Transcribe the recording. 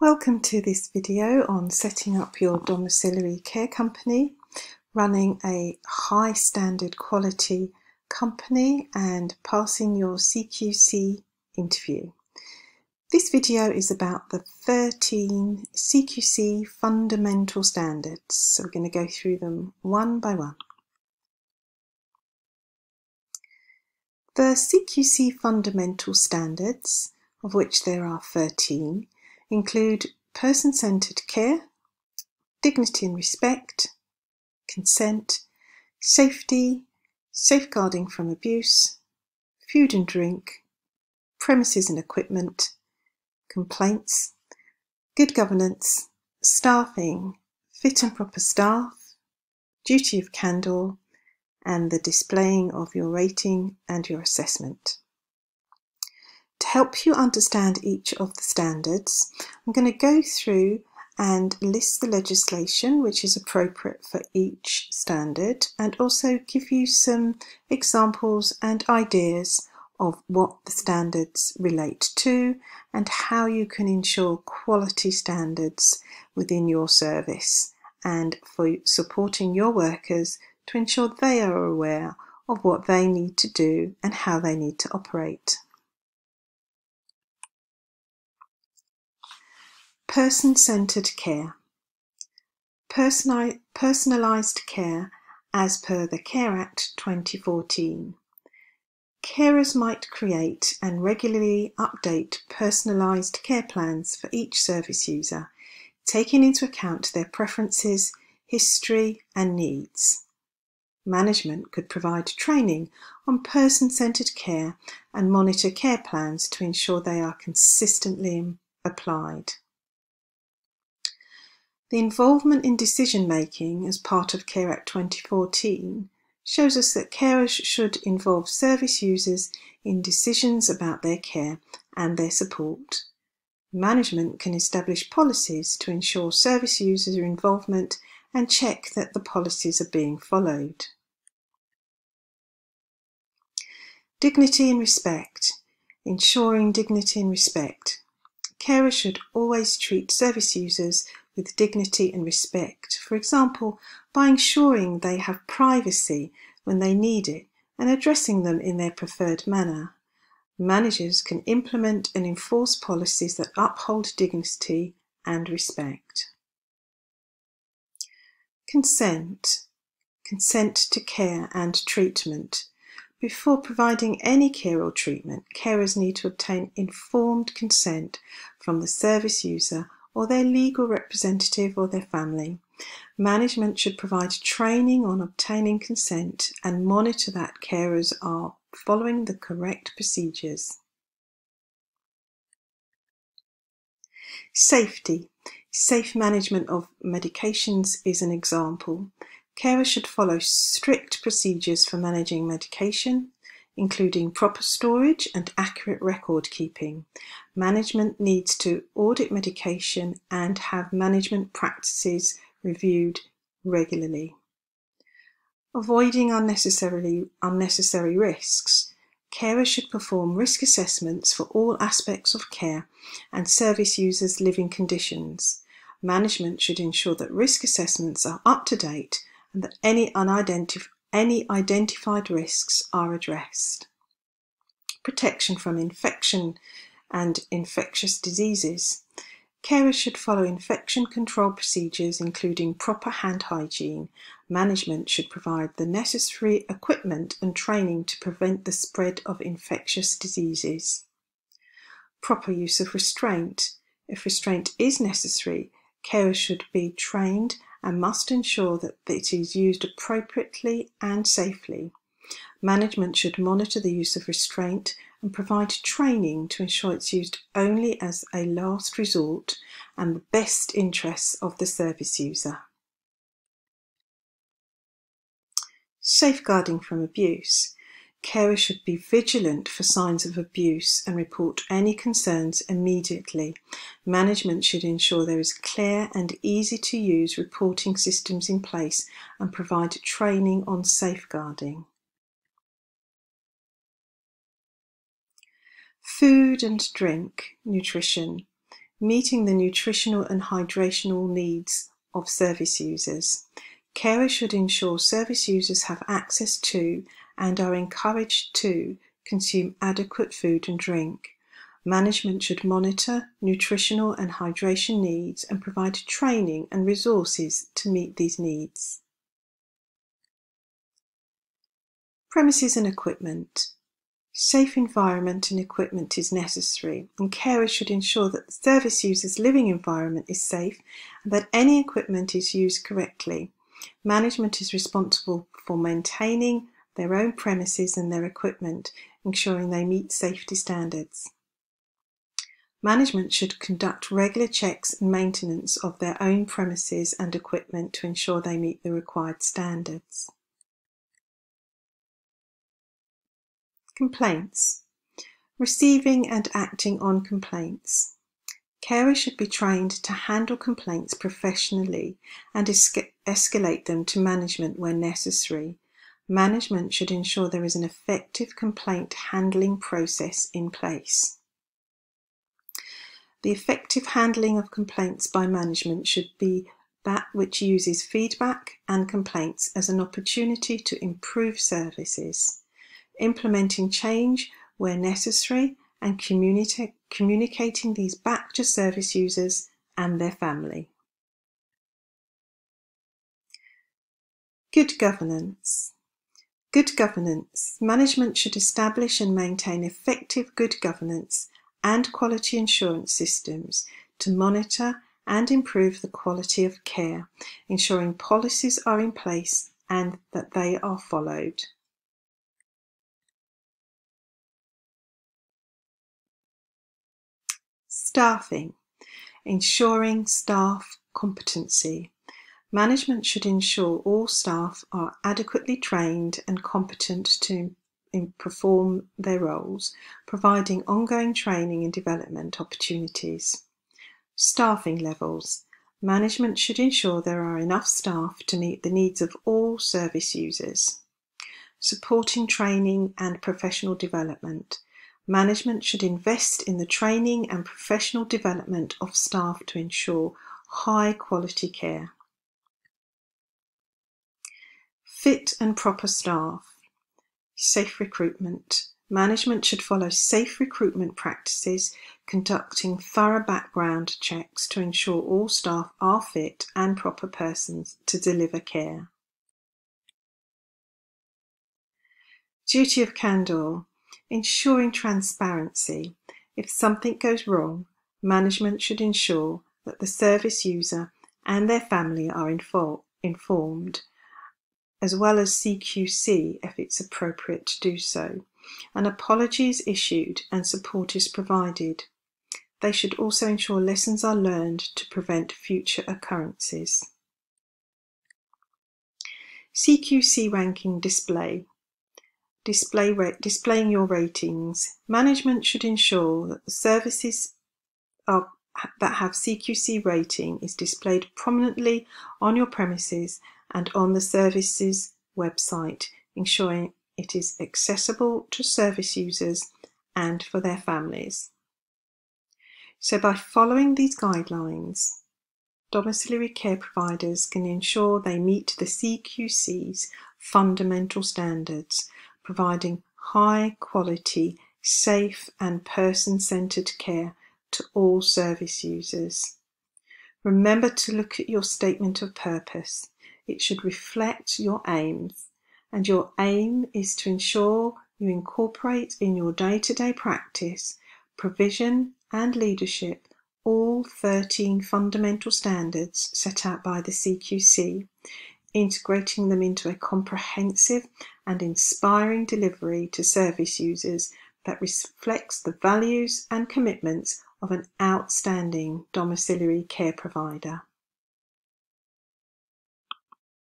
Welcome to this video on setting up your domiciliary care company, running a high standard quality company and passing your CQC interview. This video is about the 13 CQC fundamental standards, so we're going to go through them one by one. The CQC fundamental standards, of which there are 13, include person-centered care, dignity and respect, consent, safety, safeguarding from abuse, food and drink, premises and equipment, complaints, good governance, staffing, fit and proper staff, duty of candour, and the displaying of your rating and your assessment. To help you understand each of the standards, I'm going to go through and list the legislation which is appropriate for each standard and also give you some examples and ideas of what the standards relate to and how you can ensure quality standards within your service and for supporting your workers to ensure they are aware of what they need to do and how they need to operate. Person-centered care. Personalised care as per the Care Act 2014. Carers might create and regularly update personalised care plans for each service user, taking into account their preferences, history and needs. Management could provide training on person-centered care and monitor care plans to ensure they are consistently applied. The involvement in decision-making as part of Care Act 2014 shows us that carers should involve service users in decisions about their care and their support. Management can establish policies to ensure service user involvement and check that the policies are being followed. Dignity and respect. Ensuring dignity and respect. Carers should always treat service users with dignity and respect, for example, by ensuring they have privacy when they need it and addressing them in their preferred manner. Managers can implement and enforce policies that uphold dignity and respect. Consent. Consent to care and treatment. Before providing any care or treatment, carers need to obtain informed consent from the service user or their legal representative or their family. Management should provide training on obtaining consent and monitor that carers are following the correct procedures. Safety. Safe management of medications is an example. Carers should follow strict procedures for managing medication, including proper storage and accurate record keeping. Management needs to audit medication and have management practices reviewed regularly. Avoiding unnecessarily unnecessary risks. Carers should perform risk assessments for all aspects of care and service users' living conditions. Management should ensure that risk assessments are up to date and that any unidentified any identified risks are addressed. Protection from infection and infectious diseases. Carers should follow infection control procedures including proper hand hygiene. Management should provide the necessary equipment and training to prevent the spread of infectious diseases. Proper use of restraint. If restraint is necessary, carers should be trained and must ensure that it is used appropriately and safely. Management should monitor the use of restraint and provide training to ensure it's used only as a last resort and the best interests of the service user. Safeguarding from abuse. Carers should be vigilant for signs of abuse and report any concerns immediately. Management should ensure there is clear and easy to use reporting systems in place and provide training on safeguarding. Food and drink, nutrition. meeting the nutritional and hydrational needs of service users. Carers should ensure service users have access to and are encouraged to consume adequate food and drink. Management should monitor nutritional and hydration needs and provide training and resources to meet these needs. Premises and equipment. Safe environment and equipment is necessary, and carers should ensure that the service user's living environment is safe and that any equipment is used correctly. Management is responsible for maintaining their own premises and their equipment, ensuring they meet safety standards. Management should conduct regular checks and maintenance of their own premises and equipment to ensure they meet the required standards. Complaints. Receiving and acting on complaints. Carers should be trained to handle complaints professionally and escalate them to management where necessary. Management should ensure there is an effective complaint handling process in place. The effective handling of complaints by management should be that which uses feedback and complaints as an opportunity to improve services, implementing change where necessary and communi communicating these back to service users and their family. Good governance. Good governance. Management should establish and maintain effective good governance and quality assurance systems to monitor and improve the quality of care, ensuring policies are in place and that they are followed. Staffing. Ensuring staff competency. Management should ensure all staff are adequately trained and competent to perform their roles, providing ongoing training and development opportunities. Staffing levels. Management should ensure there are enough staff to meet the needs of all service users. Supporting training and professional development. Management should invest in the training and professional development of staff to ensure high quality care. Fit and proper staff. Safe recruitment. Management should follow safe recruitment practices, conducting thorough background checks to ensure all staff are fit and proper persons to deliver care. Duty of candour. Ensuring transparency. If something goes wrong, management should ensure that the service user and their family are informed as well as CQC if it's appropriate to do so. An apology is issued and support is provided. They should also ensure lessons are learned to prevent future occurrences. CQC ranking display. Display displaying your ratings. Management should ensure that the services are, that have CQC rating is displayed prominently on your premises and on the service's website, ensuring it is accessible to service users and for their families. So by following these guidelines, domiciliary care providers can ensure they meet the CQC's fundamental standards, providing high quality, safe and person-centred care to all service users. Remember to look at your statement of purpose it should reflect your aims, and your aim is to ensure you incorporate in your day-to-day practice, provision and leadership all 13 fundamental standards set out by the CQC, integrating them into a comprehensive and inspiring delivery to service users that reflects the values and commitments of an outstanding domiciliary care provider.